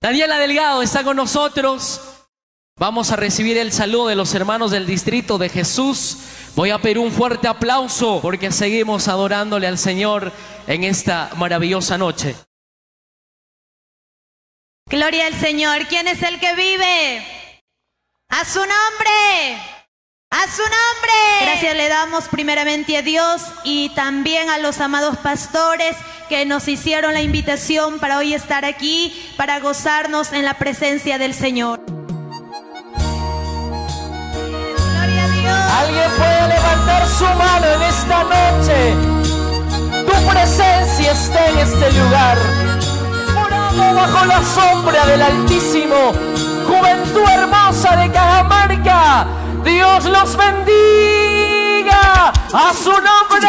Daniela Delgado está con nosotros. Vamos a recibir el saludo de los hermanos del distrito de Jesús. Voy a pedir un fuerte aplauso porque seguimos adorándole al Señor en esta maravillosa noche. Gloria al Señor. ¿Quién es el que vive? A su nombre. A su nombre. Gracias le damos primeramente a Dios y también a los amados pastores que nos hicieron la invitación para hoy estar aquí, para gozarnos en la presencia del Señor. Gloria a Dios. Alguien puede levantar su mano en esta noche. Tu presencia está en este lugar. Morando bajo la sombra del Altísimo. Juventud hermosa de Cajamarca. Dios los bendiga. A su nombre.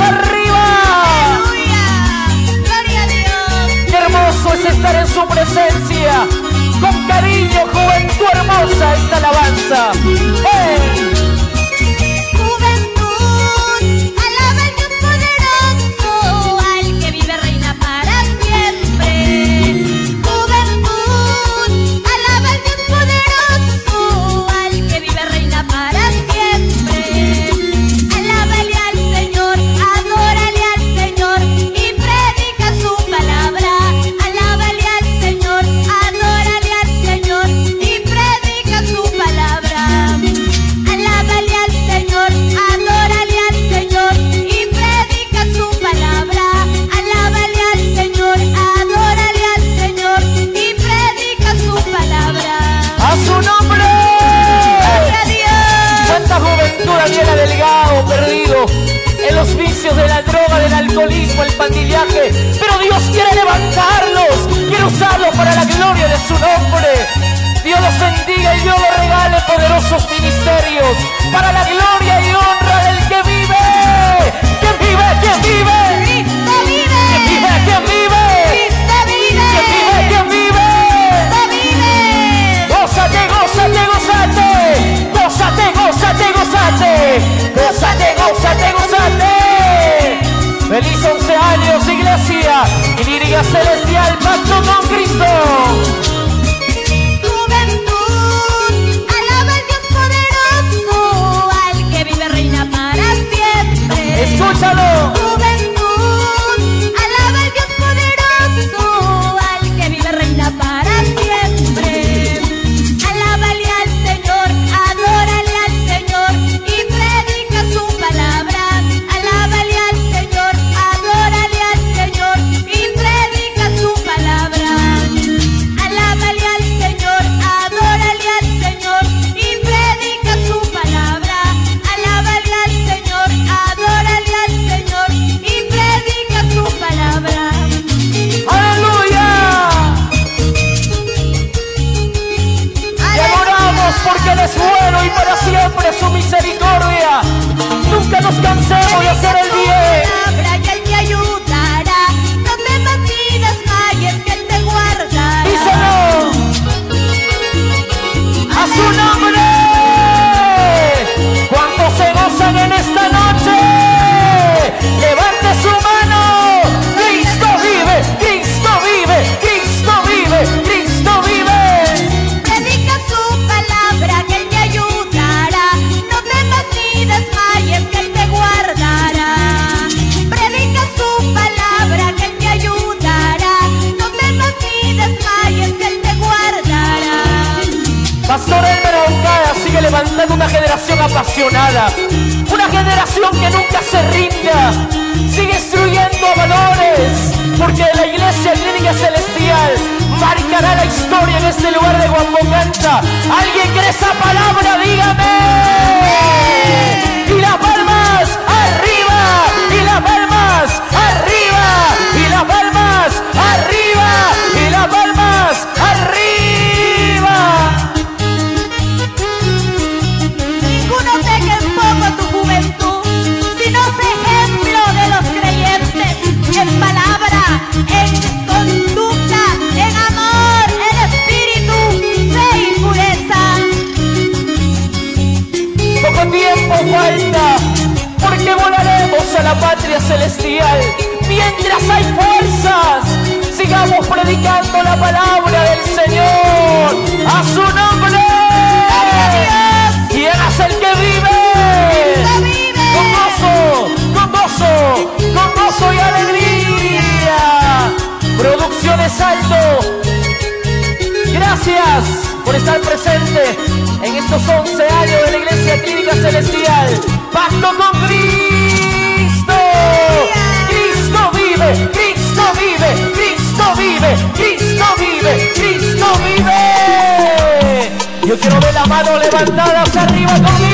Arriba. Aleluya. Gloria a Dios. Qué hermoso es estar en su presencia. Con cariño, juventud hermosa, esta alabanza. Pero Dios quiere levantarlos, quiere usarlos para la gloria de su nombre. Dios los bendiga y Dios los regale poderosos ministerios para la gloria y honra Celestial, pacto con Cristo. Juventud, alaba al Dios poderoso, al que vive reina para siempre. Escúchalo. Sigue levantando una generación apasionada, una generación que nunca se rinda, sigue instruyendo valores, porque la iglesia clínica celestial marcará la historia en este lugar de Guambocanta. ¿Alguien cree esa palabra? Dígame. Y palmas patria celestial. Mientras hay fuerzas, sigamos predicando la palabra del Señor. A su nombre. ¿Quién es el que vive? Con gozo, con gozo, con gozo y alegría. Producciones Alto. Gracias por estar presente en estos 11 años de la Iglesia Clínica Celestial. Pacto con Cristo. Cristo vive, Cristo vive, Cristo vive, Cristo vive. Yo quiero ver la mano levantada hacia arriba conmigo.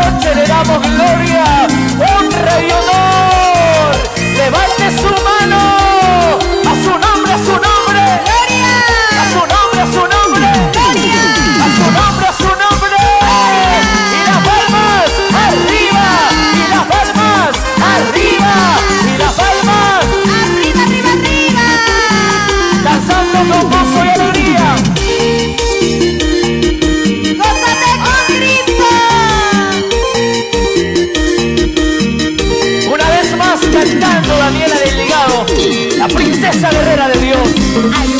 noche le damos gloria, honra y honor. Levante su mano. guerrera de Dios.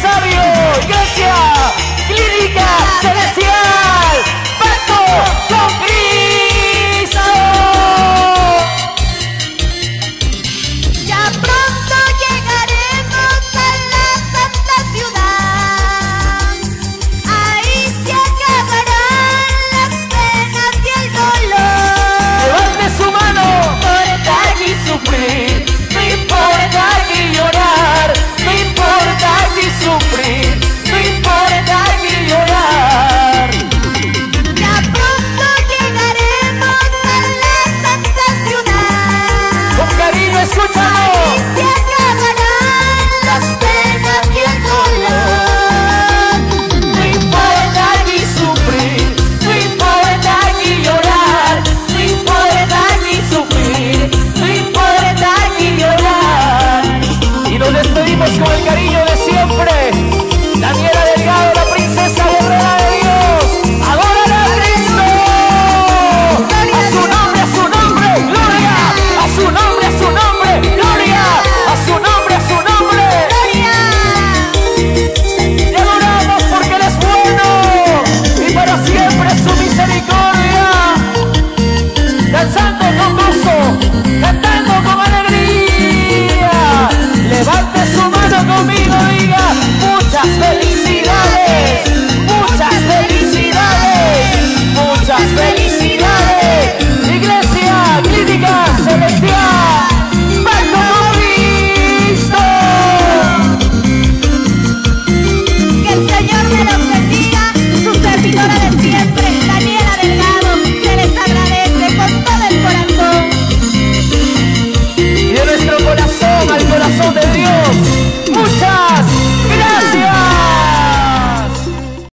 sabio.